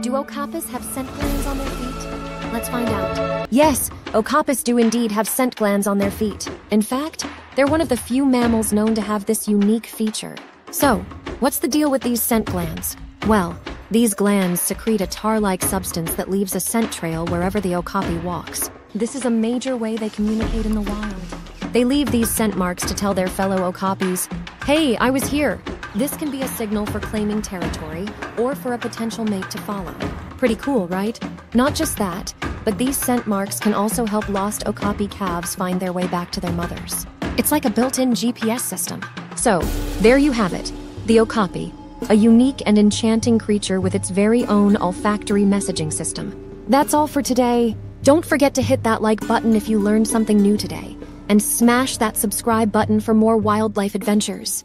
Do okapis have scent glands on their feet? Let's find out. Yes, okapis do indeed have scent glands on their feet. In fact, they're one of the few mammals known to have this unique feature. So, what's the deal with these scent glands? Well, these glands secrete a tar-like substance that leaves a scent trail wherever the okapi walks. This is a major way they communicate in the wild. They leave these scent marks to tell their fellow okapis, hey, I was here. This can be a signal for claiming territory or for a potential mate to follow. Pretty cool, right? Not just that, but these scent marks can also help lost okapi calves find their way back to their mothers. It's like a built-in GPS system. So, there you have it, the okapi, a unique and enchanting creature with its very own olfactory messaging system. That's all for today. Don't forget to hit that like button if you learned something new today, and smash that subscribe button for more wildlife adventures.